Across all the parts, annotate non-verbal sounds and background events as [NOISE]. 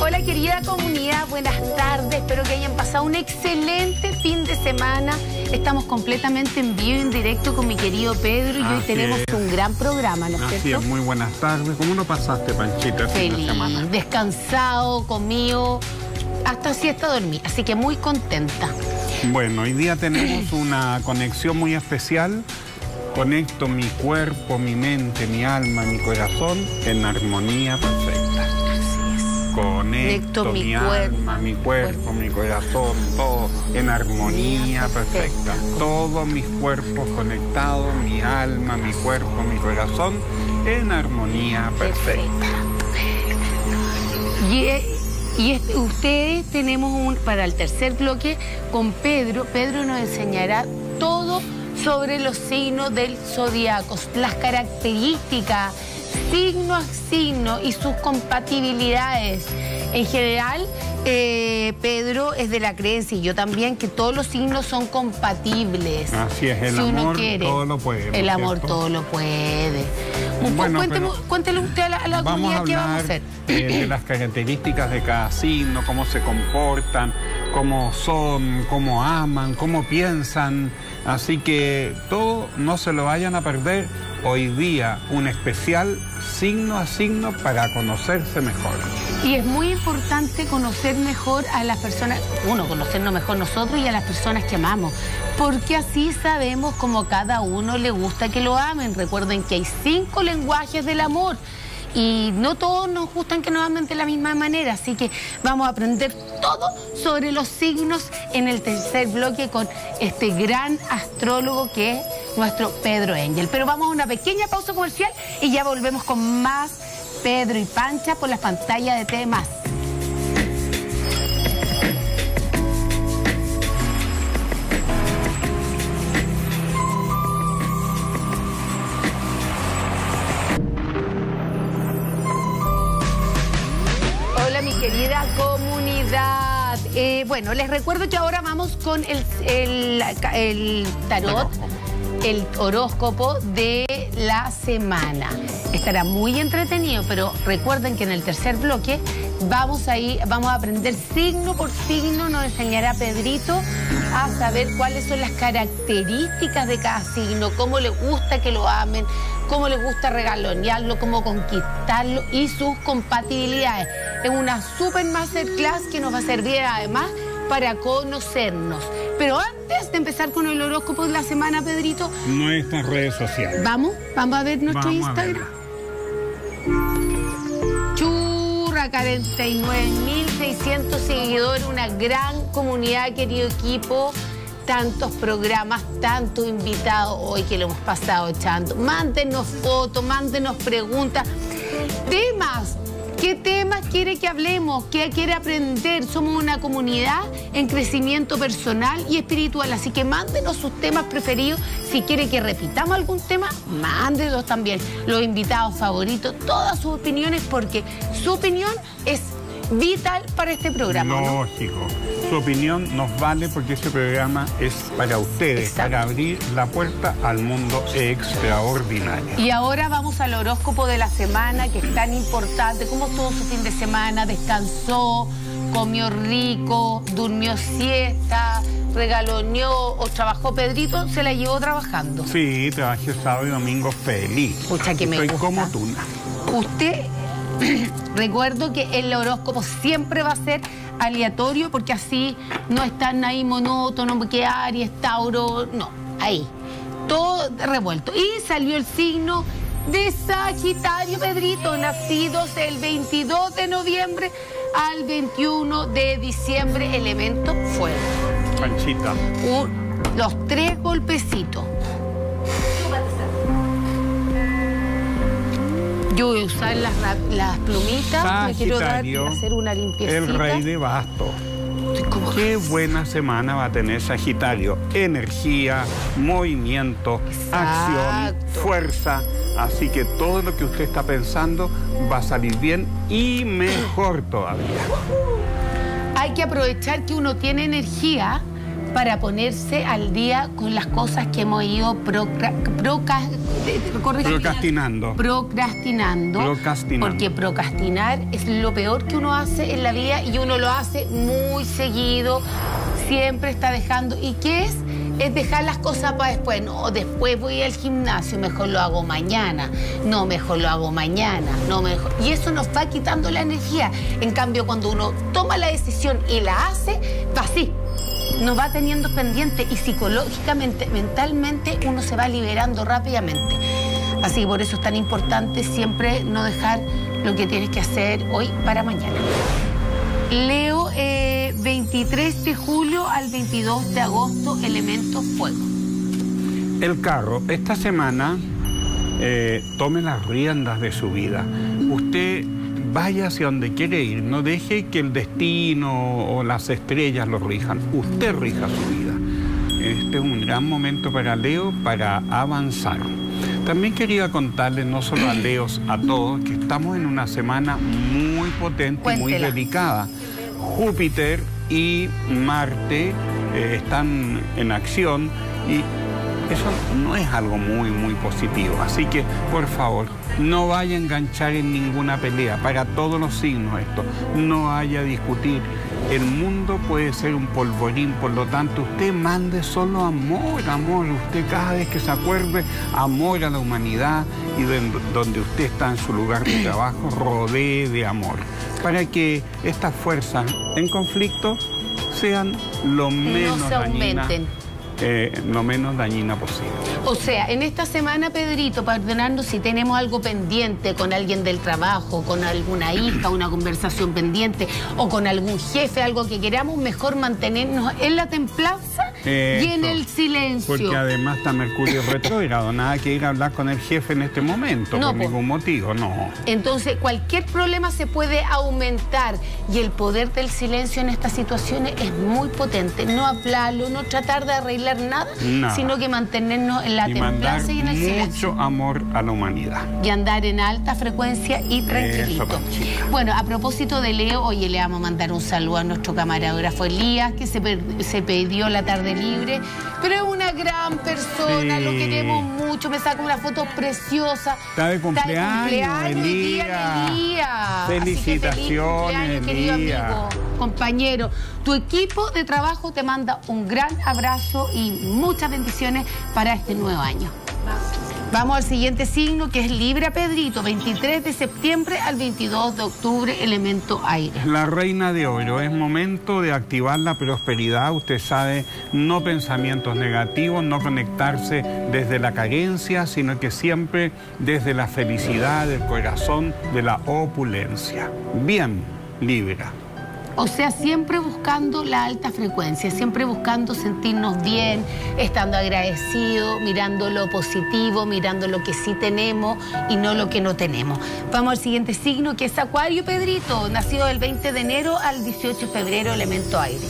Hola querida comunidad, buenas tardes, espero que hayan pasado un excelente fin de semana. Estamos completamente en vivo y en directo con mi querido Pedro y hoy tenemos es. un gran programa, ¿no es Así cierto? es, muy buenas tardes. ¿Cómo lo pasaste, Panchita, de Feliz, semana? descansado, comido, hasta siesta dormí, así que muy contenta. Bueno, hoy día tenemos [CLEARS THROAT] una conexión muy especial. Conecto mi cuerpo, mi mente, mi alma, mi corazón en armonía perfecta. Así Conecto Conecto mi mi, cuerpo, alma, mi cuerpo, mi corazón, todo en armonía perfecta. perfecta. Todos mis cuerpos conectados, mi alma, mi cuerpo, mi corazón en armonía es. perfecta. Y, y este- ustedes tenemos un, para el tercer bloque con Pedro. Pedro nos enseñará todo sobre los signos del zodiaco, las características, signo a signo y sus compatibilidades. En general, eh, Pedro es de la creencia y yo también que todos los signos son compatibles. Así es, el Si uno amor quiere. todo lo puede, ¿no El amor cierto? todo lo puede. Bueno, cuénteme, cuéntele usted a la, a la Vamos a comunidad qué vamos a hacer. eh, de las características de cada signo, cómo se comportan, cómo son, cómo aman, cómo piensan. Así que todo no se lo vayan a perder. Hoy día un especial signo a signo para conocerse mejor. Y es muy importante conocer mejor a las personas, uno, conocernos mejor nosotros y a las personas que amamos, porque así sabemos cómo cada uno le gusta que lo amen. Recuerden que hay cinco lenguajes del amor y no todos nos gustan que nos amen de la misma manera, así que vamos a aprender todo sobre los signos en el tercer bloque con este gran astrólogo que es nuestro Pedro Engel. Pero vamos a una pequeña pausa comercial y ya volvemos con más Pedro y Pancha por las pantallas de T+. Bueno, les recuerdo que ahora vamos con el, el- el tarot, el horóscopo de la semana. Estará muy entretenido, pero recuerden que en el tercer bloque vamos a ir, vamos a aprender signo por signo, nos enseñará Pedrito a saber cuáles son las características de cada signo, cómo le gusta que lo amen, cómo les gusta regalonearlo, cómo conquistarlo y sus compatibilidades. Es una super masterclass que nos va a servir además para conocernos. Pero antes de empezar con el horóscopo de la semana, Pedrito, Nuestras redes sociales. vamos, vamos a ver nuestro Vamos Instagram. Churra, 49.600 seguidores, una gran comunidad, querido equipo. Tantos programas, tantos invitados hoy que lo hemos pasado echando. Mándenos fotos, mándenos preguntas. Temas. ¿Qué temas quiere que hablemos? ¿Qué quiere aprender? Somos una comunidad en crecimiento personal y espiritual, así que mándenos sus temas preferidos. Si quiere que repitamos algún tema, mándenos también. Los invitados favoritos, todas sus opiniones, porque su opinión es vital para este programa. ¿no? Lógico. Su opinión nos vale porque este programa es para ustedes, Exacto. para abrir la puerta al mundo extraordinario. Y ahora vamos al horóscopo de la semana, que es tan importante. ¿Cómo estuvo su fin de semana? ¿Descansó? ¿Comió rico? ¿Durmió siesta? ¿Regaloneó? ¿O trabajó Pedrito? Se la llevó trabajando. Sí, trabajé sábado y domingo feliz. Pucha, que me Estoy gusta. como tú. Usted, [CLEARS THROAT] recuerdo que el horóscopo siempre va a ser aleatorio porque así no están ahí monótono, que Aries, Tauro, no, ahí. Todo revuelto. Y salió el signo de Sagitario, Pedrito, nacidos el 22 de noviembre al 21 de diciembre, elemento fuego. Panchita. Un- los tres golpecitos. Yo voy a usar las, plumitas, me quiero dar Sagitario, hacer una limpieza. El rey de bastos. Qué buena semana va a tener Sagitario. Energía, movimiento, acción, fuerza. Así que todo lo que usted está pensando va a salir bien y mejor todavía. Hay que aprovechar que uno tiene energía para ponerse al día con las cosas que hemos ido procrastinando. Procrastinando. Procrastinando. Porque procrastinar es lo peor que uno hace en la vida y uno lo hace muy seguido, siempre está dejando. ¿Y qué es? es dejar las cosas para después. No, después voy al gimnasio, mejor lo hago mañana. No, mejor lo hago mañana. No, mejor. Y eso nos va quitando la energía. En cambio, cuando uno toma la decisión y la hace, va así. Nos va teniendo pendiente y psicológicamente, mentalmente, uno se va liberando rápidamente. Así que por eso es tan importante siempre no dejar lo que tienes que hacer hoy para mañana. Leo, 23 eh, de julio al 22 de agosto, elemento fuego. El carro, esta semana eh, tome las riendas de su vida. Usted vaya hacia donde quiere ir, no deje que el destino o las estrellas lo rijan, usted rija su vida. Este es un gran momento para Leo para avanzar. También quería contarles, no solo a Leos, a todos, que estamos en una semana muy potente y muy delicada. Júpiter y Marte eh, están en acción y eso no es algo muy, muy positivo. Así que, por favor, no vaya a enganchar en ninguna pelea. Para todos los signos esto. No haya a discutir. El mundo puede ser un polvorín, por lo tanto, usted mande solo amor, amor. Usted cada vez que se acuerde, amor a la humanidad y donde usted está en su lugar de [CLEARS THROAT] trabajo, rodee de amor. Para que estas fuerzas en conflicto sean lo menos no se aumenten. Eh, lo menos dañina posible. O sea, en esta semana, Pedrito, perdonarnos si tenemos algo pendiente con alguien del trabajo, con alguna hija, una conversación pendiente, o con algún jefe, algo que queramos, mejor mantenernos en la templanza y en el silencio. Porque además está Mercurio [COUGHS] retrógrado, nada que ir a hablar con el jefe en este momento, por ningún motivo, no. Entonces, cualquier problema se puede aumentar y el poder del silencio en estas situaciones es muy potente. No hablarlo, no tratar de arreglar nada, sino que mantenernos en la templanza y en el silencio. Mucho amor a la humanidad. Y andar en alta frecuencia y tranquilito. bueno, a propósito de Leo, oye, le vamos a mandar un saludo a nuestro camarógrafo Elías, que se, se pidió la tarde libre, pero es una gran persona, lo queremos mucho, me saca una foto preciosa. Está de cumpleaños, Está de cumpleaños Elías. Felicitaciones, Elías. compañero. Tu equipo de trabajo te manda un gran abrazo y muchas bendiciones para este nuevo año. Vamos al siguiente signo que es Libra Pedrito, 23 de septiembre al 22 de octubre, elemento aire. La reina de oro, es momento de activar la prosperidad, usted sabe, no pensamientos negativos, no conectarse desde la carencia, sino que siempre desde la felicidad del corazón, de la opulencia. Bien, Libra. O sea, siempre buscando la alta frecuencia, siempre buscando sentirnos bien, estando agradecidos, mirando lo positivo, mirando lo que sí tenemos y no lo que no tenemos. Vamos al siguiente signo que es Acuario Pedrito, nacido del 20 de enero al 18 de febrero, elemento aire.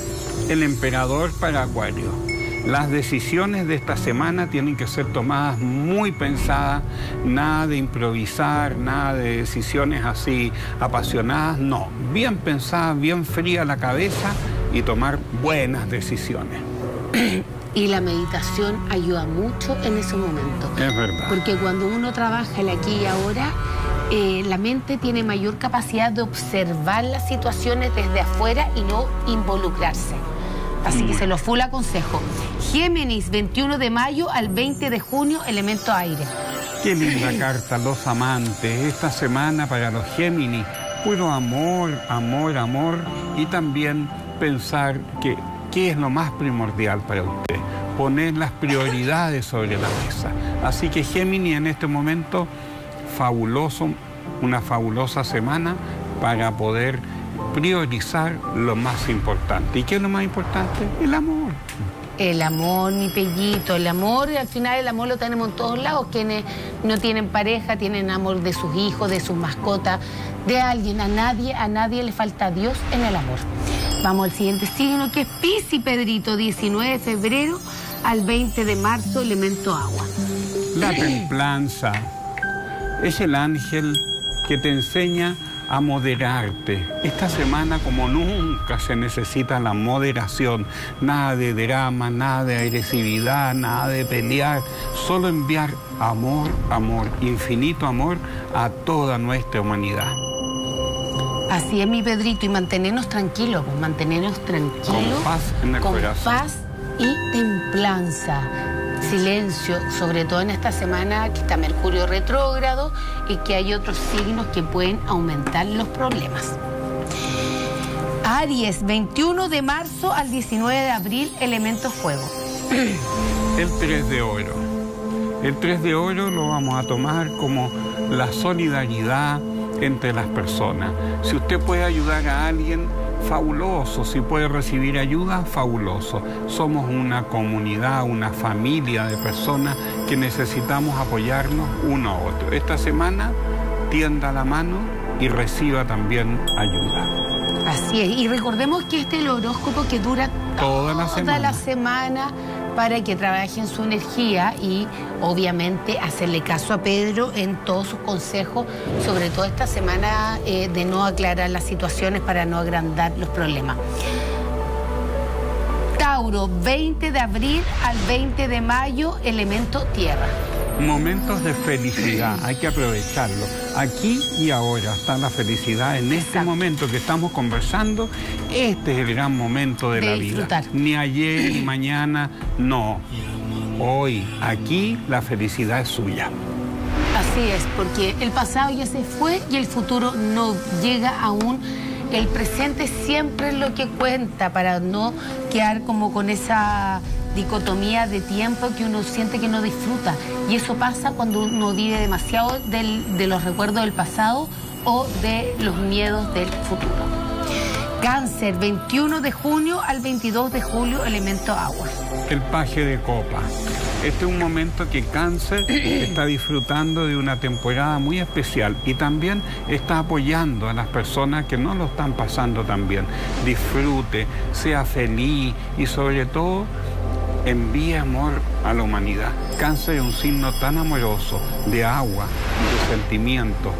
El emperador para Acuario. Las decisiones de esta semana tienen que ser tomadas muy pensadas, nada de improvisar, nada de decisiones así apasionadas, no, bien pensadas, bien fría la cabeza y tomar buenas decisiones. Y la meditación ayuda mucho en ese momento. Es verdad. Porque cuando uno trabaja el aquí y ahora, eh, la mente tiene mayor capacidad de observar las situaciones desde afuera y no involucrarse. Así que se lo full aconsejo. Géminis, 21 de mayo al 20 de junio, elemento aire. Qué linda carta, los amantes. Esta semana para los Géminis, puro amor, amor, amor. Y también pensar que qué es lo más primordial para usted. Poner las prioridades [LAUGHS] sobre la mesa. Así que Géminis en este momento, fabuloso, una fabulosa semana para poder priorizar lo más importante. ¿Y qué es lo más importante? El amor. El amor, mi pellito, el amor, y al final el amor lo tenemos en todos lados. Quienes no tienen pareja, tienen amor de sus hijos, de sus mascotas, de alguien. A nadie, a nadie le falta Dios en el amor. Vamos al siguiente signo, que es Pisi, Pedrito, 19 de febrero al 20 de marzo, elemento agua. La templanza es el ángel que te enseña a moderarte. Esta semana como nunca se necesita la moderación, nada de drama, nada de agresividad, nada de pelear, solo enviar amor, amor, infinito amor a toda nuestra humanidad. Así es mi Pedrito y mantenernos tranquilos, pues, mantenernos tranquilos. Con paz en el con corazón. paz y templanza. Silencio, sobre todo en esta semana que está Mercurio retrógrado y que hay otros signos que pueden aumentar los problemas. Aries, 21 de marzo al 19 de abril, elemento fuego. [CLEARS THROAT] El 3 de oro. El 3 de oro lo vamos a tomar como la solidaridad entre las personas. Si usted puede ayudar a alguien, fabuloso. Si puede recibir ayuda, fabuloso. Somos una comunidad, una familia de personas que necesitamos apoyarnos uno a otro. Esta semana tienda la mano y reciba también ayuda. Así es, y recordemos que este es el horóscopo que dura Toda la semana. la semana para que trabajen su energía y obviamente hacerle caso a Pedro en todos sus consejos, sobre todo esta semana eh, de no aclarar las situaciones para no agrandar los problemas. Tauro, 20 de abril al 20 de mayo, elemento tierra. Momentos de felicidad, hay que aprovecharlo. Aquí y ahora está la felicidad. En este momento que estamos conversando, este es el gran momento de, De la disfrutar. vida. Ni ayer ni mañana, no. Hoy, aquí, la felicidad es suya. Así es, porque el pasado ya se fue y el futuro no llega aún. El presente siempre es lo que cuenta para no quedar como con esa dicotomía de tiempo que uno siente que no disfruta. Y eso pasa cuando uno vive demasiado de los recuerdos del pasado o de los miedos del futuro. Cáncer, 21 de junio al 22 de julio, elemento agua. El paje de copa. Este es un momento que Cáncer [CLEARS THROAT] está disfrutando de una temporada muy especial y también está apoyando a las personas que no lo están pasando tan bien. Disfrute, sea feliz y sobre todo envíe amor a la humanidad. Cáncer es un signo tan amoroso, de agua, de sentimiento.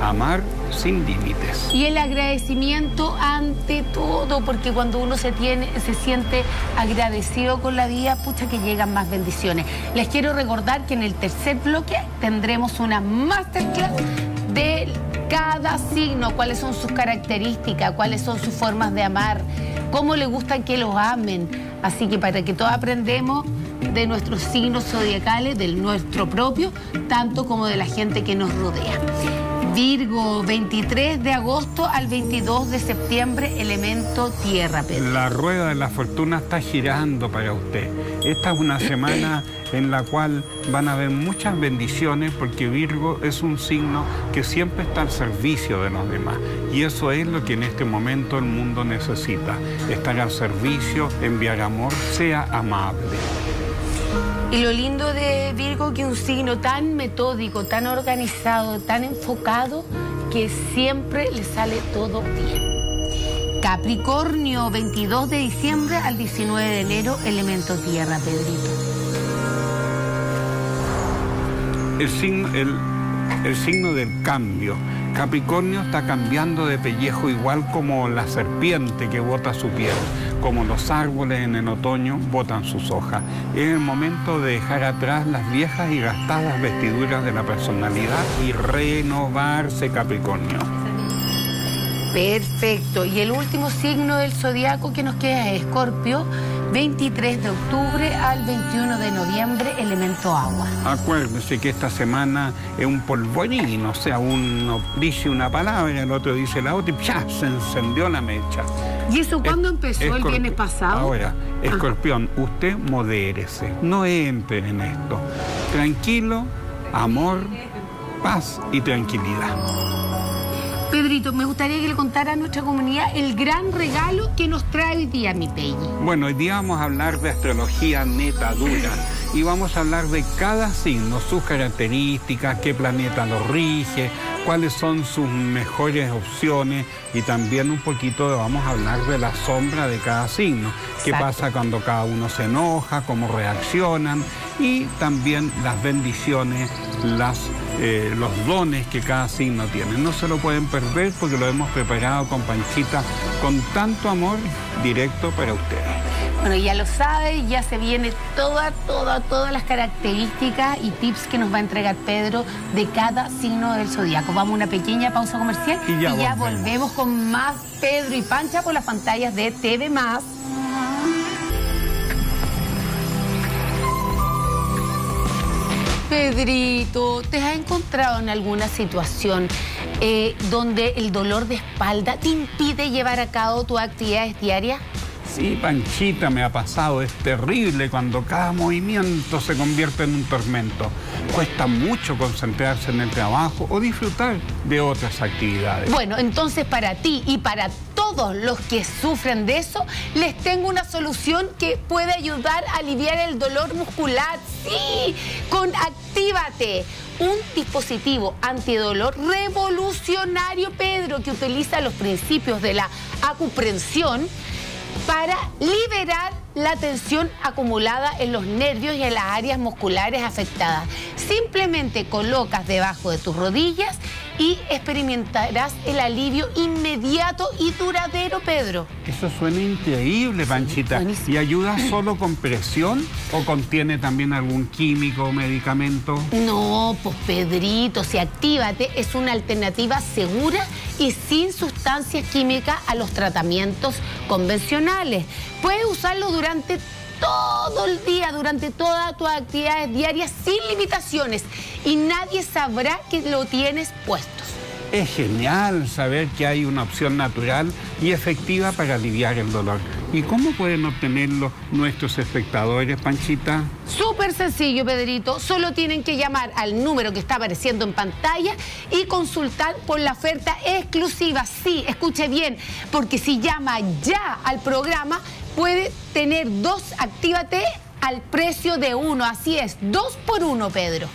Amar sin límites. Y el agradecimiento ante todo, porque cuando uno se tiene, se siente agradecido con la vida, pucha que llegan más bendiciones. Les quiero recordar que en el tercer bloque tendremos una masterclass de cada signo, cuáles son sus características, cuáles son sus formas de amar, cómo le gustan que los amen. Así que para que todos aprendemos de nuestros signos zodiacales, del nuestro propio, tanto como de la gente que nos rodea. Virgo, 23 de agosto al 22 de septiembre, elemento tierra, Pedro. La rueda de la fortuna está girando para usted. Esta es una semana [CLEARS THROAT] en la cual van a haber muchas bendiciones porque Virgo es un signo que siempre está al servicio de los demás. Y eso es lo que en este momento el mundo necesita. Estar al servicio, enviar amor, sea amable. Y lo lindo de Virgo que un signo tan metódico, tan organizado, tan enfocado, que siempre le sale todo bien. Capricornio, 22 de diciembre al 19 de enero, elemento tierra, Pedrito. El signo, el, el signo del cambio. Capricornio está cambiando de pellejo igual como la serpiente que bota su piel, como los árboles en el otoño botan sus hojas. Es el momento de dejar atrás las viejas y gastadas vestiduras de la personalidad y renovarse Capricornio. Perfecto. Y el último signo del zodiaco que nos queda es Escorpio, 23 de octubre al 21 de noviembre, elemento agua. Acuérdese que esta semana es un polvorín, o sea, uno dice una palabra, el otro dice la otra y ¡pya! se encendió la mecha. ¿Y eso cuándo Es- empezó? ¿El viernes pasado? Ahora, Ah. escorpión, usted modérese, no entre en esto. Tranquilo, amor, paz y tranquilidad. Pedrito, me gustaría que le contara a nuestra comunidad el gran regalo que nos trae hoy día mi Peggy. Bueno, hoy día vamos a hablar de astrología neta dura. Y vamos a hablar de cada signo, sus características, qué planeta lo rige, cuáles son sus mejores opciones y también un poquito vamos a hablar de la sombra de cada signo, qué pasa cuando cada uno se enoja, cómo reaccionan y también las bendiciones, las, eh, los dones que cada signo tiene. No se lo pueden perder porque lo hemos preparado con Panchita con tanto amor directo para ustedes. Bueno, ya lo sabe, ya se viene toda, toda, todas las características y tips que nos va a entregar Pedro de cada signo del zodiaco. Vamos a una pequeña pausa comercial y ya, volvemos. con más Pedro y Pancha por las pantallas de TV Más. Pedrito, ¿te has encontrado en alguna situación eh, donde el dolor de espalda te impide llevar a cabo tus actividades diarias? Sí, Panchita, me ha pasado, es terrible cuando cada movimiento se convierte en un tormento. Cuesta mucho concentrarse en el trabajo o disfrutar de otras actividades. Bueno, entonces para ti y para todos los que sufren de eso, les tengo una solución que puede ayudar a aliviar el dolor muscular. Sí, con Actívate, un dispositivo antidolor revolucionario, Pedro, que utiliza los principios de la acuprensión para liberar la tensión acumulada en los nervios y en las áreas musculares afectadas. Simplemente colocas debajo de tus rodillas y experimentarás el alivio inmediato y duradero, Pedro. Eso suena increíble, Panchita. ¿Y ayuda solo con presión o contiene también algún químico o medicamento? No, pues Pedrito, si actívate, es una alternativa segura y sin sustancias químicas a los tratamientos convencionales. Puedes usarlo durante todo el día, durante todas tus actividades diarias, sin limitaciones. Y nadie sabrá que lo tienes puesto. Es genial saber que hay una opción natural y efectiva para aliviar el dolor. ¿Y cómo pueden obtenerlo nuestros espectadores, Panchita? Súper sencillo, Pedrito. Solo tienen que llamar al número que está apareciendo en pantalla y consultar por la oferta exclusiva. Sí, escuche bien, porque si llama ya al programa, puede tener dos Actívate al precio de uno. Así es, dos por uno, Pedro.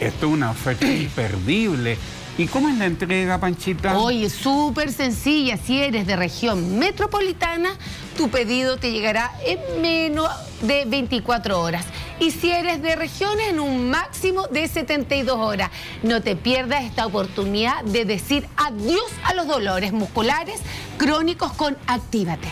Esto es una oferta [CLEARS THROAT] imperdible. ¿Y cómo es la entrega, Panchita? Oye, súper sencilla. Si eres de región metropolitana, tu pedido te llegará en menos de 24 horas. Y si eres de regiones, en un máximo de 72 horas. No te pierdas esta oportunidad de decir adiós a los dolores musculares crónicos con Actívate.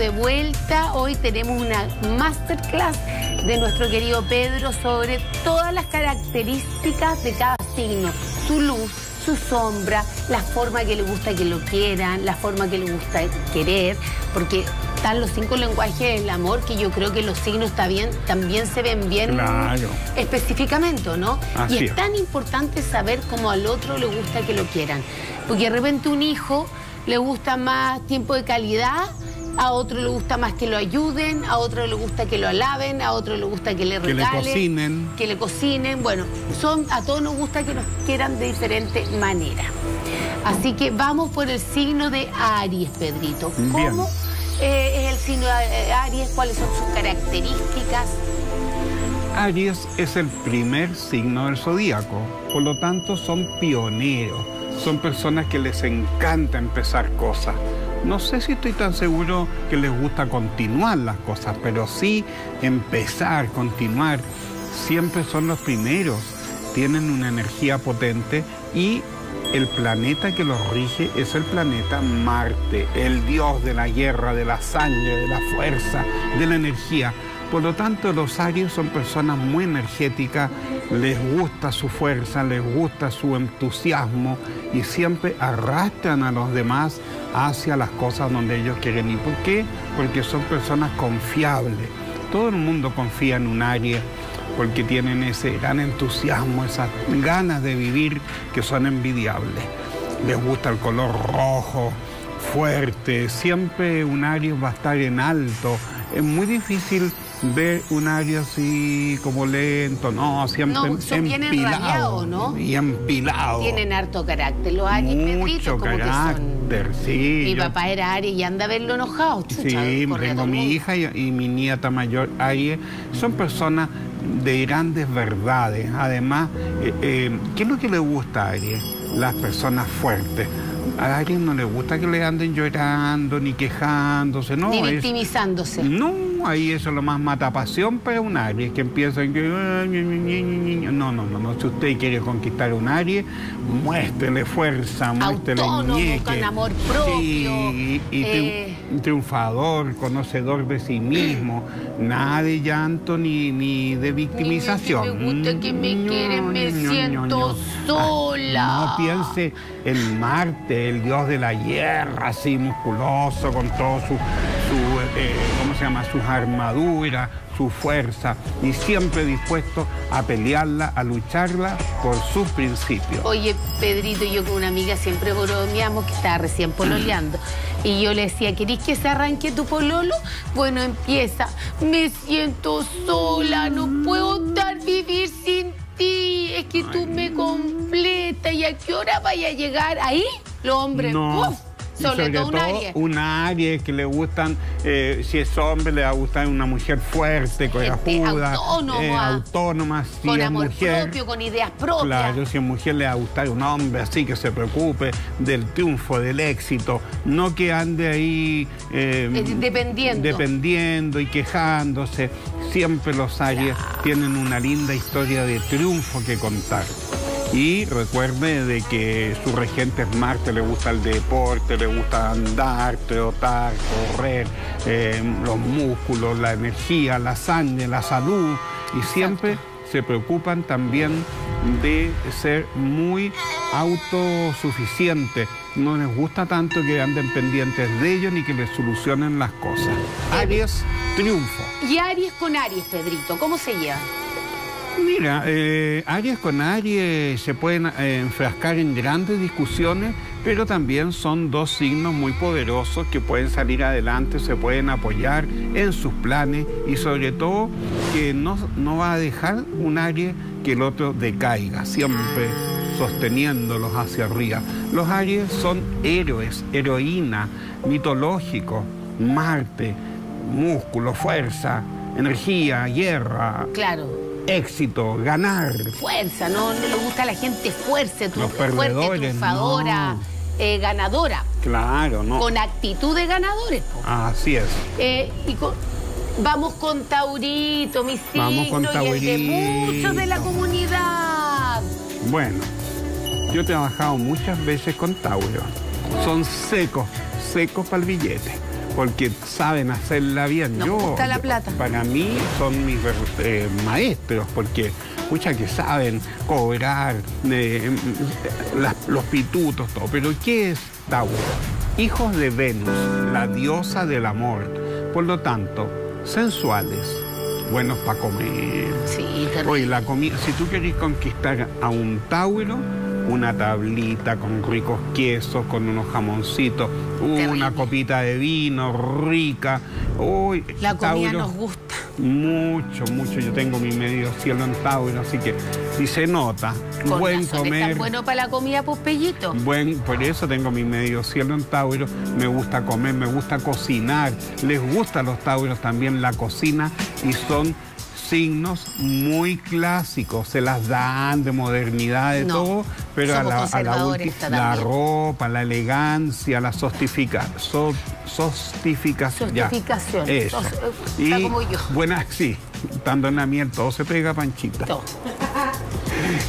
De vuelta. Hoy tenemos una masterclass de nuestro querido Pedro sobre todas las características de cada signo, su luz, su sombra, la forma que le gusta que lo quieran, la forma que le gusta querer, porque están los cinco lenguajes del amor que yo creo que los signos también, también se ven bien específicamente, ¿no? y es tan importante saber cómo al otro le gusta que lo quieran, porque de repente un hijo le gusta más tiempo de calidad a otro le gusta más que lo ayuden, a otro le gusta que lo alaben, a otro le gusta que le regalen. Que le cocinen. Que le cocinen. Bueno, son, a todos nos gusta que nos quieran de diferente manera. Así que vamos por el signo de Aries, Pedrito. ¿Cómo eh, es el signo de Aries? ¿Cuáles son sus características? Aries es el primer signo del zodíaco, por lo tanto son pioneros, son personas que les encanta empezar cosas no sé si estoy tan seguro que les gusta continuar las cosas, pero sí empezar, continuar. Siempre son los primeros, tienen una energía potente y el planeta que los rige es el planeta Marte, el dios de la guerra, de la sangre, de la fuerza, de la energía. Por lo tanto, los Aries son personas muy energéticas, les gusta su fuerza, les gusta su entusiasmo y siempre arrastran a los demás hacia las cosas donde ellos quieren ir. ¿Por qué? Porque son personas confiables. Todo el mundo confía en un Aries porque tienen ese gran entusiasmo, esas ganas de vivir que son envidiables. Les gusta el color rojo, fuerte, siempre un Aries va a estar en alto. Es muy difícil ver un área así como lento, no, siempre No, son bien empilado, ¿no? Y empilado. Tienen harto carácter. Los Aries, Pedrito, como que son. carácter, sí. Mi yo- papá era Aries y anda a verlo enojado. Chucha, Sí, tengo mi hija y, y mi nieta mayor, Aries, son personas de grandes verdades. Además, eh, eh, ¿qué es lo que le gusta a Aries? Las personas fuertes. A Aries no le gusta que le anden llorando ni quejándose, no. Ni es- victimizándose. No, ahí eso es lo más mata pasión para un Aries, que empieza en que... "Ah, ñe, ñe, ñe, ñe, ñe". No, no, no, no. Si usted quiere conquistar un Aries, muéstrele fuerza, muéstrele Autónomo, ñeque. con amor propio, Sí, y, y eh. triunfador, conocedor de sí mismo. Nada de llanto ni, ni de victimización. Que me gusta que me No, quieren, me no, no, siento no. sola. Ah, No piense en Marte, el dios de la guerra, así musculoso, con todo su, su, eh, ¿cómo se llama? Sus armaduras, su fuerza, y siempre dispuesto a pelearla, a lucharla por sus principios. Oye, Pedrito, yo con una amiga siempre bromeamos que estaba recién pololeando. Y yo le decía, ¿querés que se arranque tu pololo? Bueno, empieza. Me siento sola, no puedo estar vivir sin ti. Es que tú me completas. ¿Y a qué hora vaya a llegar? Ahí, los hombres, No. ¡uf! Y sobre, todo un Aries. un Aries que le gustan, eh, si es hombre, le va a gustar una mujer fuerte, corajuda, autónoma. eh, autónoma, si con es amor mujer. propio, con ideas propias. Claro, si a mujer le va a gustar un hombre así que se preocupe del triunfo, del éxito, no que ande ahí eh, Eh, dependiendo. dependiendo y quejándose. Siempre los Aries tienen una linda historia de triunfo que contar. Y recuerde de que su regente es Marte, le gusta el deporte, le gusta andar, trotar, correr, eh, los músculos, la energía, la sangre, la salud. Y siempre se preocupan también de ser muy autosuficientes. No les gusta tanto que anden pendientes de ellos ni que les solucionen las cosas. Aries, triunfo. Y Aries con Aries, Pedrito, ¿cómo se lleva? Mira, eh, Aries con Aries se pueden eh, enfrascar en grandes discusiones, pero también son dos signos muy poderosos que pueden salir adelante, se pueden apoyar en sus planes y sobre todo que no, no va a dejar un Aries que el otro decaiga, siempre sosteniéndolos hacia arriba. Los Aries son héroes, heroína, mitológicos, Marte, músculo, fuerza, energía, guerra, Claro. Éxito, ganar. fuerza, no, no le gusta a la gente tu- Los fuerte, triunfadora, no. eh, ganadora, Claro, ¿no? con actitud de ganadores. po. Así es. Eh, y con- vamos con Taurito, mi signo, Vamos con y el de Taurito. muchos de la comunidad. Bueno, yo he trabajado muchas veces con Tauro. Son secos, secos para el billete, porque saben hacerla bien. Nos yo, gusta la plata. Para mí son mis eh, maestros, porque escucha que saben cobrar eh, las- los pitutos, todo. Pero ¿qué es Tauro? Hijos de Venus, la diosa del amor. Por lo tanto, sensuales, buenos para comer, Sí. Oye, la comida, si tú querés conquistar a un Tauro, una tablita con ricos quesos, con unos jamoncitos, una copita de vino rica. Uy, la comida Tauro, nos gusta. Mucho, mucho. Yo tengo mi medio cielo en Tauro, así que si se nota, Con buen razón, es comer. tan bueno para la comida, pues pellito. Buen, por eso tengo mi medio cielo en Tauro. Me gusta comer, me gusta cocinar. Les gusta a los Tauros también la cocina y son signos muy clásicos. Se las dan de modernidad, de No, todo, pero a la, a la, ropa, la elegancia, la sostifica, so- sostificación. ya. Sostificación. Eso. Sos- eh, está como yo. Buena, sí, estando en la miel todo se pega, Panchita. Todo. [LAUGHS]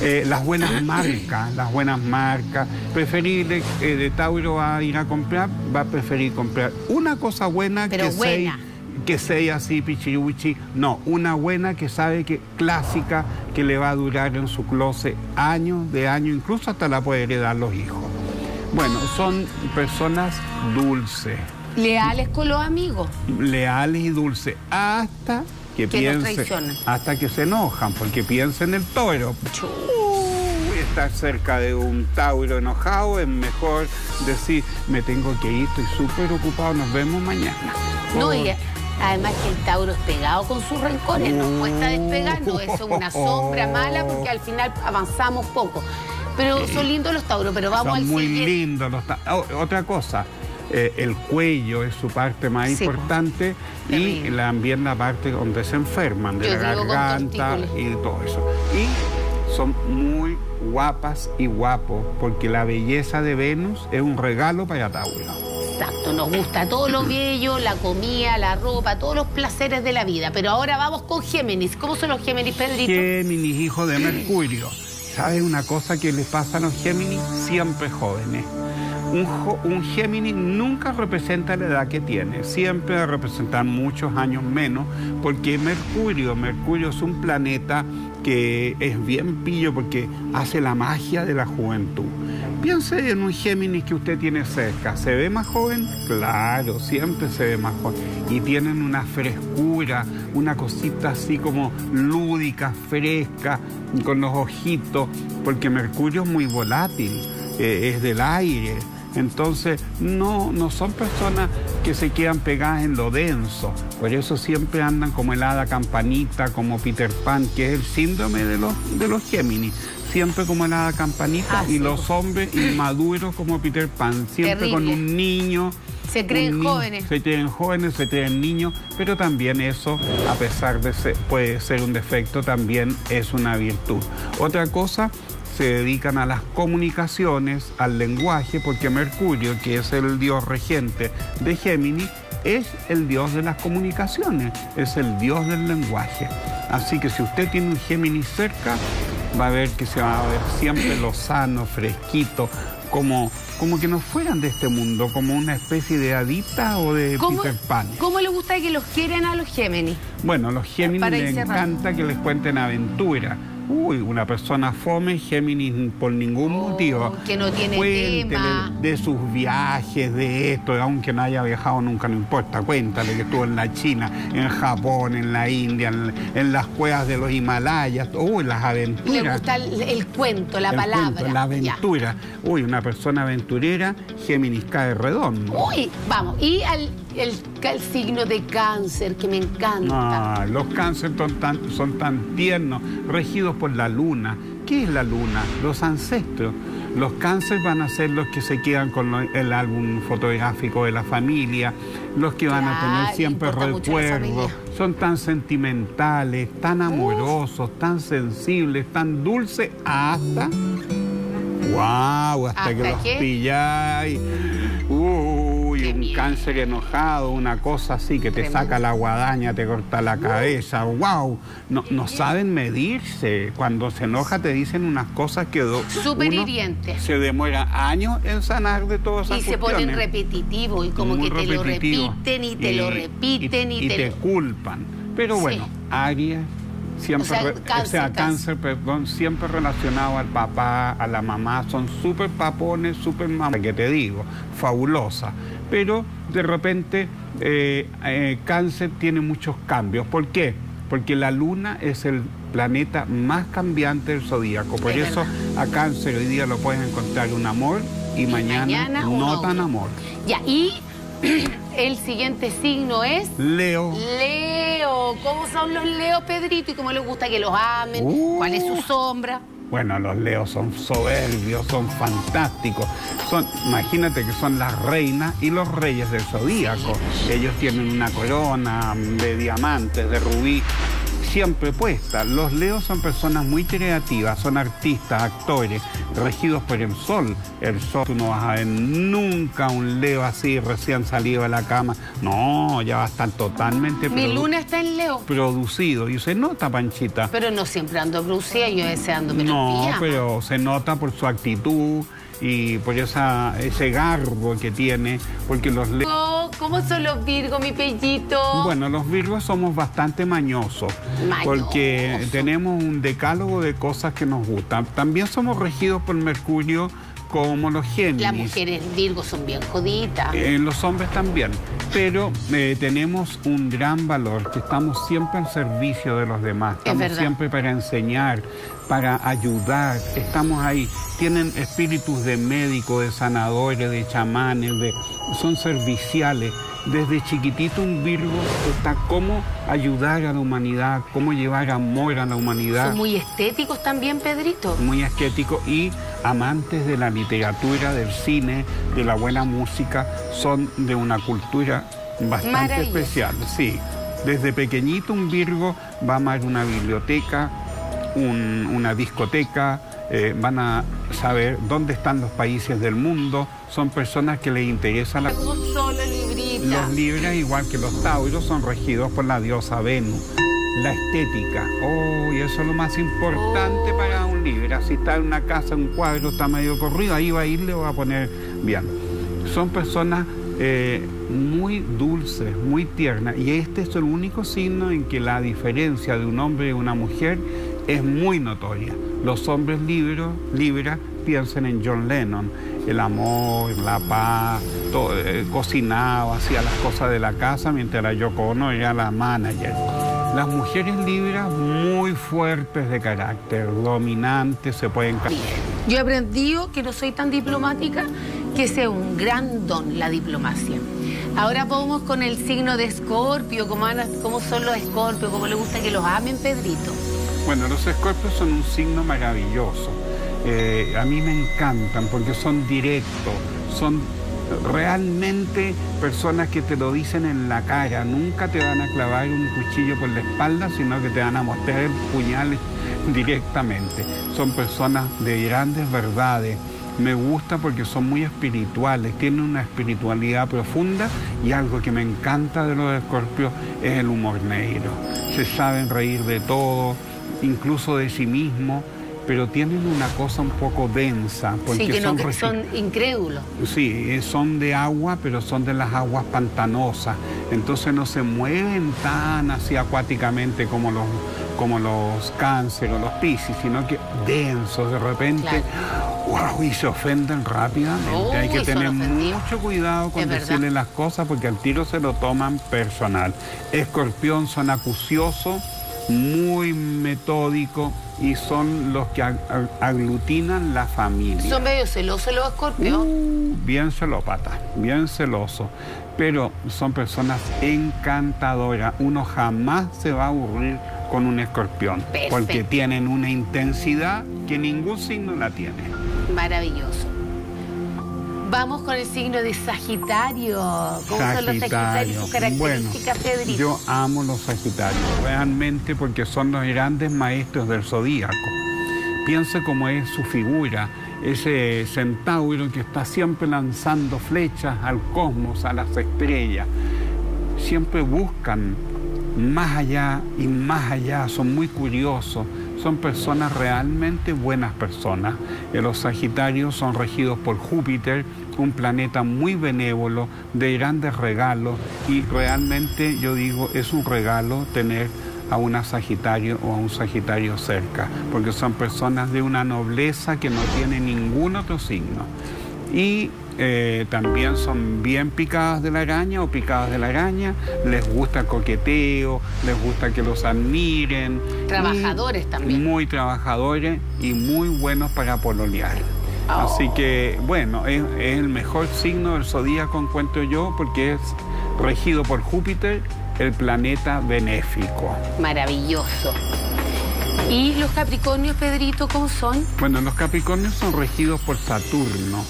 Eh, las buenas marcas, las buenas marcas. Preferible eh, de Tauro va a ir a comprar, va a preferir comprar una cosa buena Pero que buena. Que sea así pichiruchi. No, una buena que sabe que clásica que le va a durar en su closet años de años, incluso hasta la puede heredar los hijos. Bueno, son personas dulces, Leales con los amigos. leales y dulces, hasta que, piensen, hasta que se enojan, porque piensen en el toro. Uy, estar cerca de un Tauro enojado es mejor decir, me tengo que ir, estoy súper ocupado, nos vemos mañana. No, y Además que el Tauro es pegado con sus rencores, no cuesta despegar, no eso es una sombra mala porque al final avanzamos poco. Pero son lindos los Tauros, pero vamos son al muy siguiente. lindos los Tauros. otra cosa, eh, el cuello es su parte más Sí, importante y también la parte donde se enferman, de Yo la garganta y todo eso. Y son muy guapas y guapos porque la belleza de Venus es un regalo para Tauro. Exacto, nos gusta todo lo bello, la comida, la ropa, todos los placeres de la vida. Pero ahora vamos con Géminis. ¿Cómo son los Géminis, Pedrito? Géminis, hijo de Mercurio. ¿Sabes una cosa que les pasa a los Géminis? Siempre jóvenes. Un, un Géminis nunca representa la edad que tiene, siempre va a representar muchos años menos, porque Mercurio, Mercurio es un planeta que es bien pillo porque hace la magia de la juventud. Piense en un Géminis que usted tiene cerca. ¿Se ve más joven? Claro, siempre se ve más joven. Y tienen una frescura, una cosita así como lúdica, fresca, con los ojitos, porque Mercurio es muy volátil, eh, es del aire. Entonces, no, no son personas que se quedan pegadas en lo denso. Por eso siempre andan como el hada campanita, como Peter Pan, que es el síndrome de los, de los Géminis. Siempre como el hada campanita Ah, y sí, los pues. hombres inmaduros como Peter Pan. Siempre con un niño. Se creen niño- jóvenes. Se creen jóvenes, se creen niños, pero también eso, a pesar de ser, puede ser un defecto, también es una virtud. Otra cosa, se dedican a las comunicaciones, al lenguaje, porque Mercurio, que es el dios regente de Géminis, es el dios de las comunicaciones, es el dios del lenguaje. Así que si usted tiene un Géminis cerca, va a ver que se va a ver siempre lozano, fresquito, como, como que no fueran de este mundo, como una especie de hadita o de ¿Cómo, Peter Pan. ¿Cómo le gusta que los quieren a los Géminis? Bueno, a los Géminis les encanta que les cuenten aventura. Uy, una persona fome, Géminis por ningún Oh, motivo. que no tiene Cuéntele tema. de sus viajes, de esto, aunque no haya viajado nunca, no importa. Cuéntale que estuvo en la China, en Japón, en la India, en, en las cuevas de los Himalayas. Uy, las aventuras. Le gusta el, el cuento, la El palabra. cuento, la Ya. aventura. Uy, una persona aventurera, Géminis cae redondo. Uy, vamos. Y al, el, el signo de cáncer, que me encanta. Ah, los cánceres son tan, son tan tiernos, regidos por la luna. ¿Qué es la luna? Los ancestros. Los cánceres van a ser los que se quedan con lo- el álbum fotográfico de la familia, los que van a tener siempre recuerdos. Son tan sentimentales, tan amorosos, tan sensibles, tan dulces, hasta... ¡Wow! Hasta, que ¿Hasta los qué? pilláis. Qué un cáncer enojado, una cosa así que te saca la guadaña, te corta la cabeza. ¡Wow! No, no saben medirse. Cuando se enoja te dicen unas cosas que Súper uno hirientes. Se demora años en sanar de todas esas Y se ponen repetitivos y como Muy que te lo repiten y te lo repiten y, y te, te culpan. Pero Sí. bueno, Aries siempre, O sea, re- cáncer, o sea, cáncer, perdón, siempre relacionado al papá, a la mamá, son súper papones, súper mamá, que te digo, fabulosa. Pero de repente eh, eh, cáncer tiene muchos cambios. ¿Por qué? Porque la luna es el planeta más cambiante del zodíaco. Por Es eso a cáncer hoy día lo puedes encontrar un amor y, mañana, no tan amor. Ya, y [CLEARS THROAT] el siguiente signo es Leo. Leo. ¿Cómo son los Leos, Pedrito? Y cómo les gusta que los amen. Uh. ¿Cuál es su sombra? Bueno, los leos son soberbios, son fantásticos. Son, imagínate que son las reinas y los reyes del zodíaco. Ellos tienen una corona de diamantes, de rubí, siempre puesta. Los leos son personas muy creativas, son artistas, actores, regidos por el sol. El sol, tú no vas a ver nunca un leo así recién salido de la cama. No, ya va a estar totalmente Mi luna está en Leo. producido. Y se nota, Panchita. Pero no siempre ando producida, yo deseándome los No, pero se nota por su actitud y por esa, ese garbo que tiene, porque los Oh, ¿Cómo son los Virgo, mi pellito? Bueno, los virgos somos bastante mañosos, Mañoso. porque tenemos un decálogo de cosas que nos gustan. También somos regidos por Mercurio como los Géminis. Las mujeres Virgo son bien joditas. Eh, los hombres también, pero eh, tenemos un gran valor, que estamos siempre al servicio de los demás, estamos siempre para enseñar, para ayudar, estamos ahí. Tienen espíritus de médicos, de sanadores, de chamanes, de, son serviciales desde chiquitito un Virgo está cómo ayudar a la humanidad, cómo llevar amor a la humanidad. Son muy estéticos también, Pedrito. Muy estéticos y amantes de la literatura, del cine, de la buena música, son de una cultura bastante especial. Sí, desde pequeñito un Virgo va a amar una biblioteca, una discoteca, eh, van a saber dónde están los países del mundo, son personas que les interesan la... Los libras, igual que los tauros, son regidos por la diosa Venus. La estética, oh, y eso es lo más importante para un libra. Si está en una casa, un cuadro está medio corrido, ahí va a ir, le va a poner bien. Son personas eh, muy dulces, muy tiernas, y este es el único signo en que la diferencia de un hombre y una mujer es muy notoria. Los hombres libros, libras piensan en John Lennon, el amor, la paz, todo, eh, cocinaba, hacía las cosas de la casa, mientras la Yoko Ono era la manager. Las mujeres libras muy fuertes de carácter, dominantes, se pueden... Yo he aprendido que no soy tan diplomática, que sea un gran don la diplomacia. Ahora podemos con el signo de Escorpio, cómo, cómo son los Escorpios, cómo le gusta que los amen, Pedrito. Bueno, los escorpios son un signo maravilloso. Eh, a mí me encantan porque son directos, son realmente personas que te lo dicen en la cara, nunca te van a clavar un cuchillo por la espalda, sino que te van a mostrar el puñal [LAUGHS] directamente. Son personas de grandes verdades. Me gusta porque son muy espirituales, tienen una espiritualidad profunda y algo que me encanta de los escorpios es el humor negro. Se saben reír de todo, incluso de sí mismo, pero tienen una cosa un poco densa. Porque sí, que son, no, son incrédulos. Sí, eh, son de agua, pero son de las aguas pantanosas. Entonces no se mueven tan así acuáticamente como los, como los cáncer o los piscis, sino que densos de repente. Wow, y se ofenden rápidamente. Hay que tener mucho cuidado con decirle las cosas porque al tiro se lo toman personal. Escorpión son acuciosos muy metódico y son los que aglutinan la familia. ¿Son medio celosos los escorpios? Uh, bien celópata, bien celoso. Pero son personas encantadoras. Uno jamás se va a aburrir con un escorpión. Porque tienen una intensidad que ningún signo la tiene. Maravilloso. Vamos con el signo de Sagitario. ¿Cómo son los Sagitarios? Sus características, bueno, Yo amo los Sagitarios, realmente porque son los grandes maestros del zodíaco. Piense cómo es su figura, ese centauro que está siempre lanzando flechas al cosmos, a las estrellas. Siempre buscan más allá y más allá, son muy curiosos son personas realmente buenas personas. Eh, los Sagitarios son regidos por Júpiter, un planeta muy benévolo, de grandes regalos, y realmente yo digo, es un regalo tener a una Sagitario o a un Sagitario cerca, porque son personas de una nobleza que no tiene ningún otro signo. Y eh, también son bien picadas de la araña o picadas de la araña, les gusta el coqueteo, les gusta que los admiren. Trabajadores también. Muy trabajadores y muy buenos para pololear. Oh. Así que, bueno, es, el mejor signo del zodíaco, encuentro yo, porque es regido por Júpiter, el planeta benéfico. Maravilloso. ¿Y los Capricornios, Pedrito, cómo son? Bueno, los Capricornios son regidos por Saturno.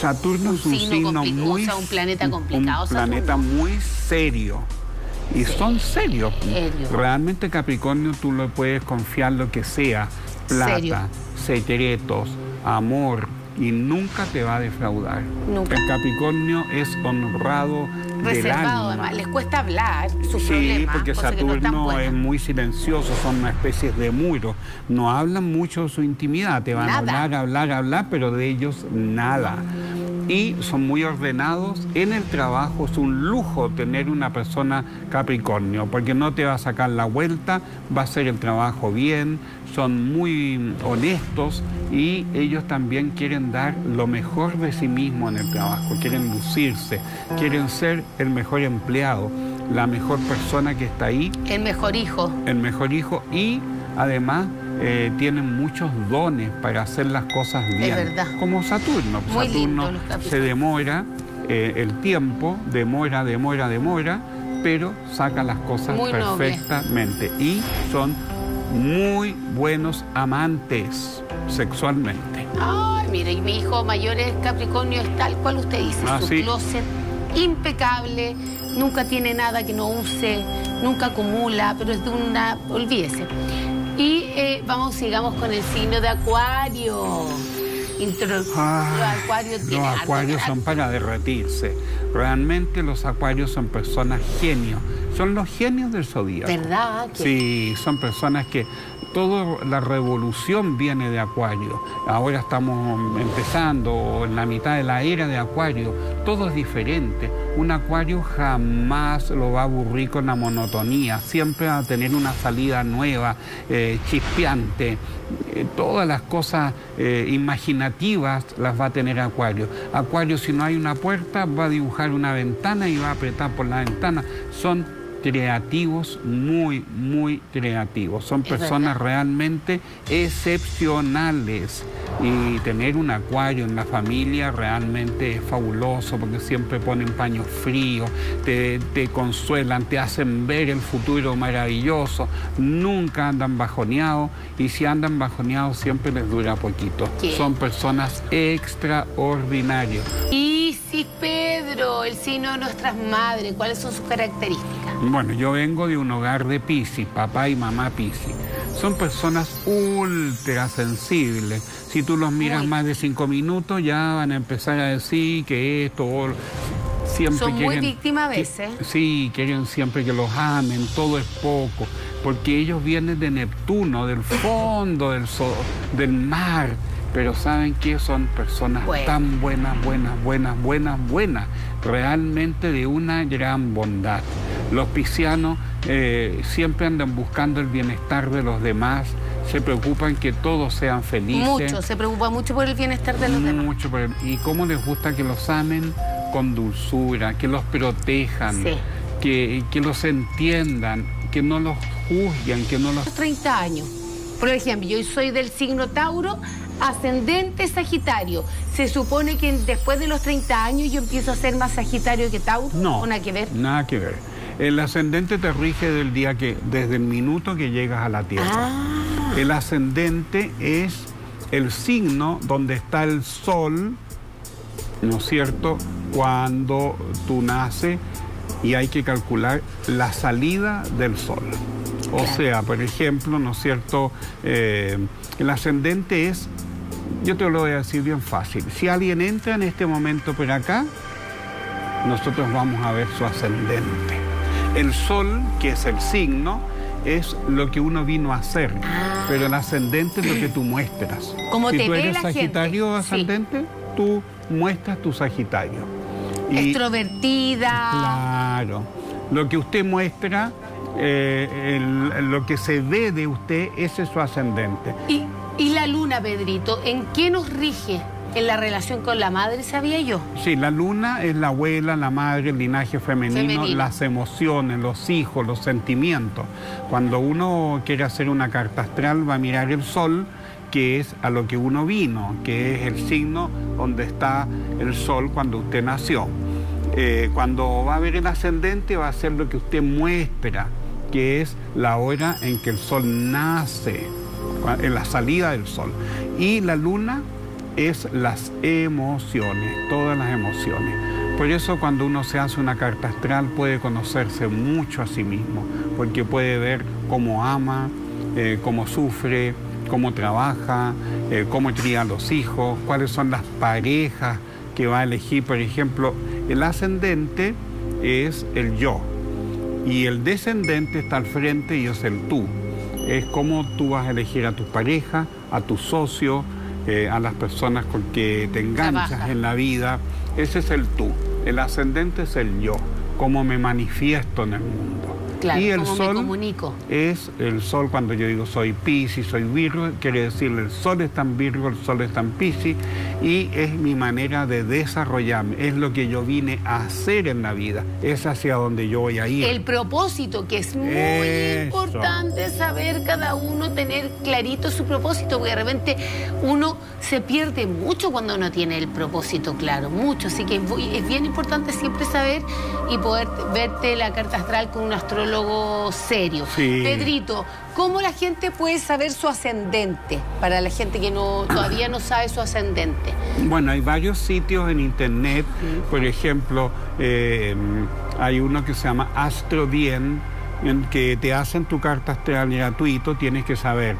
Saturno es un signo muy... O sea, un planeta complicado. Un planeta muy serio. Y son serios. Realmente Capricornio tú le puedes confiar lo que sea. Plata, secretos, amor, y nunca te va a defraudar. Nunca. El Capricornio es honrado Reservado, además. Les cuesta hablar sus sí, porque Saturno es muy silencioso, son una especie de muro. No hablan mucho de su intimidad, te van a hablar, hablar, hablar, pero de ellos nada y son muy ordenados. En el trabajo es un lujo tener una persona Capricornio, porque no te va a sacar la vuelta, va a hacer el trabajo bien, son muy honestos y ellos también quieren dar lo mejor de sí mismos en el trabajo, quieren lucirse, quieren ser el mejor empleado, la mejor persona que está ahí. El mejor hijo. El mejor hijo y además eh, tienen muchos dones para hacer las cosas bien. Es verdad. Como Saturno. Saturno se demora, eh, el tiempo, demora, demora, demora, pero saca las cosas Muy noble. perfectamente. Y son muy buenos amantes sexualmente. Ay, mire, y mi hijo mayor es Capricornio, es tal cual usted dice. Ah, Su sí. closet impecable, nunca tiene nada que no use, nunca acumula, pero es de una. olvídese. Y eh, vamos, sigamos con el signo de Acuario. Intro- Ah, los acuarios los son para derretirse. Realmente los acuarios son personas genios. Son los genios del zodíaco. ¿Verdad? Sí, son personas que toda la revolución viene de Acuario. Ahora estamos empezando en la mitad de la era de Acuario. Todo es diferente. Un Acuario jamás lo va a aburrir con la monotonía. Siempre va a tener una salida nueva, eh, chispeante. Eh, todas las cosas eh, imaginativas las va a tener Acuario. Acuario, si no hay una puerta, va a dibujar una ventana y va a apretar por la ventana. Son creativos, muy, muy creativos. Son Es personas verdad. realmente excepcionales. Y tener un acuario en la familia realmente es fabuloso porque siempre ponen paños fríos, te, te consuelan, te hacen ver el futuro maravilloso, nunca andan bajoneados y si andan bajoneados siempre les dura poquito. ¿Qué? Son personas extraordinarias. Isis Pedro, el signo de nuestras madres, ¿cuáles son sus características? Bueno, yo vengo de un hogar de Piscis, papá y mamá Piscis. Son personas ultra sensibles. Si tú los miras Muy. más de cinco minutos, ya van a empezar a decir que esto siempre Son muy quieren- víctimas a que- veces. sí, quieren siempre que los amen, todo es poco, porque ellos vienen de Neptuno, del fondo del, del mar. Pero saben que son personas Bueno. tan buenas, buenas, buenas, buenas, buenas, realmente de una gran bondad. Los piscianos eh, siempre andan buscando el bienestar de los demás, se preocupan que todos sean felices. Mucho, se preocupa mucho por el bienestar de los demás. Mucho, y cómo les gusta que los amen con dulzura, que los protejan, Sí. que, que los entiendan, que no los juzguen, que no los 30 años. Por ejemplo, yo soy del signo Tauro, ascendente Sagitario. Se supone que después de los 30 años yo empiezo a ser más Sagitario que Tauro. No, ¿O nada que ver? Nada que ver. El ascendente te rige del día que, desde el minuto que llegas a la Tierra. Ah, El ascendente es el signo donde está el sol, ¿no es cierto?, cuando tú naces y hay que calcular la salida del sol. O sea, por ejemplo, ¿no es cierto?, Eh, el ascendente es, yo te lo voy a decir bien fácil, si alguien entra en este momento por acá, nosotros vamos a ver su ascendente. El sol, que es el signo, es lo que uno vino a hacer, Ah. pero el ascendente es lo que tú muestras. [CLEARS THROAT] Como si te tú eres. Sagitario Sí. ascendente, tú muestras tu Sagitario. Y- extrovertida. Claro. Lo que usted muestra, eh, el- lo que se ve de usted, ese es su ascendente. Y, y la luna, Pedrito, ¿en qué nos rige? En la relación con la madre, sabía yo. Sí, la luna es la abuela, la madre, el linaje femenino, Femenino. las emociones, los hijos, los sentimientos. Cuando uno quiere hacer una carta astral va a mirar el sol, que es a lo que uno vino, que es el signo donde está el sol cuando usted nació. Eh, cuando va a ver el ascendente va a ser lo que usted muestra, que es la hora en que el sol nace, en la salida del sol. Y la luna es las emociones, todas las emociones. Por eso cuando uno se hace una carta astral puede conocerse mucho a sí mismo, porque puede ver cómo ama, eh, cómo sufre, cómo trabaja, eh, cómo cría a los hijos, cuáles son las parejas que va a elegir. Por ejemplo, el ascendente es el yo y el descendente está al frente y es el tú. Es cómo tú vas a elegir a tu pareja, a tu socio, eh, a las personas con que te enganchas Trabaja. en la vida. Ese es el tú. El ascendente es el yo, cómo me manifiesto en el mundo. Claro, y el cómo me sol comunico. es el sol cuando yo digo soy Piscis, soy Virgo, quiere decir el sol está en Virgo, el sol está en Piscis y es mi manera de desarrollarme, es lo que yo vine a hacer en la vida, es hacia donde yo voy a ir. El propósito, que es muy importante saber cada uno, tener clarito su propósito, porque de repente uno se pierde mucho cuando no tiene el propósito claro, mucho, así que es bien importante siempre saber y poder verte la carta astral con un astrólogo serio. Pedrito, ¿cómo la gente puede saber su ascendente? Para la gente que no todavía no sabe su ascendente. Bueno, hay varios sitios en internet, por ejemplo, eh, hay uno que se llama AstroDien, en que te hacen tu carta astral gratuito, tienes que saber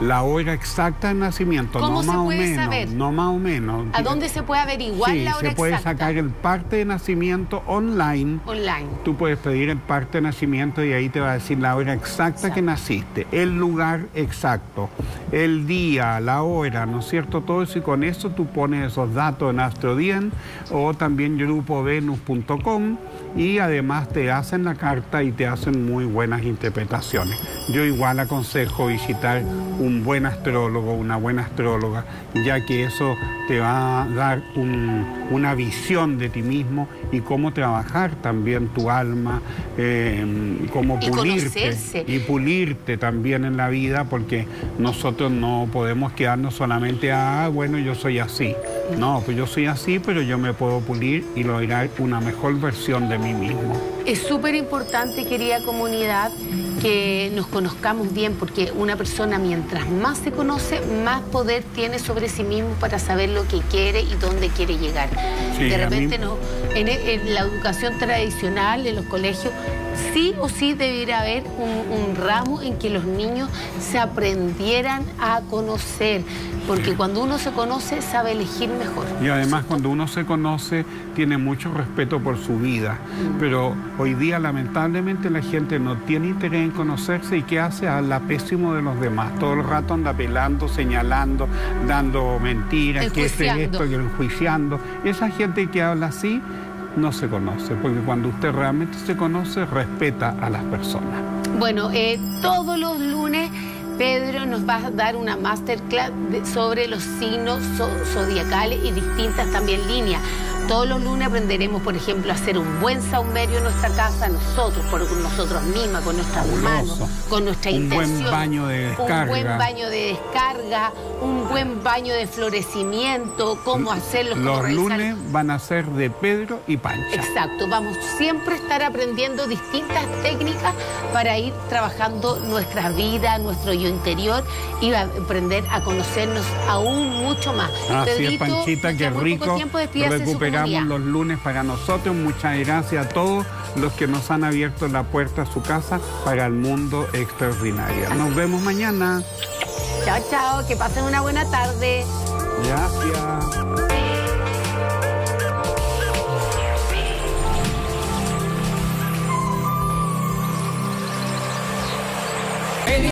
la hora exacta de nacimiento, no más o menos, no más o menos. ¿A dónde se puede averiguar la hora se puede sacar el parte de nacimiento online. Online. Tú puedes pedir el parte de nacimiento y ahí te va a decir la hora exacta que naciste, el lugar exacto, el día, la hora, ¿no es cierto? Todo eso y con eso tú pones esos datos en AstroDien o también grupovenus.com y además te hacen la carta y te hacen muy buenas interpretaciones. Yo igual aconsejo visitar un buen astrólogo, una buena astróloga, ya que eso te va a dar una visión de ti mismo y cómo trabajar también tu alma, eh, cómo pulirte y pulirte también en la vida, porque nosotros no podemos quedarnos solamente a, ah, bueno, yo soy así. No, pues yo soy así, pero yo me puedo pulir y lograr una mejor versión de mí mismo. Es súper importante, querida comunidad, que nos conozcamos bien, porque una persona mientras más se conoce, más poder tiene sobre sí mismo para saber lo que quiere y dónde quiere llegar. de repente no, en, en, la educación tradicional, en los colegios, sí o sí debería haber un, ramo en que los niños se aprendieran a conocer, porque cuando uno se conoce sabe elegir mejor. Y además cuando uno se conoce tiene mucho respeto por su vida, mm. pero hoy día lamentablemente la gente no tiene interés en conocerse y ¿qué hace? Habla pésimo de los demás, todo el rato anda pelando, señalando, dando mentiras, que es esto y enjuiciando. Esa gente que habla así no se conoce, porque cuando usted realmente se conoce, respeta a las personas. Bueno, eh, todos los lunes Pedro nos va a dar una masterclass sobre los signos zodiacales y distintas también líneas. Todos los lunes aprenderemos, por ejemplo, a hacer un buen saumerio en nuestra casa, nosotros, por nosotros mismas, con nuestras manos, con nuestra intención. Un buen baño de descarga. Un buen baño de descarga, un buen baño de florecimiento, cómo hacerlo. Los lunes van a ser de Pedro y Pancha. Exacto, vamos siempre a estar aprendiendo distintas técnicas para ir trabajando nuestra vida, nuestro yo interior y aprender a conocernos aún mucho más. Así es, Panchita, qué rico. Recuperar los lunes para nosotros. Muchas gracias a todos los que nos han abierto la puerta a su casa para el mundo extraordinario. Nos vemos mañana. Chao, chao. Que pasen una buena tarde. Gracias.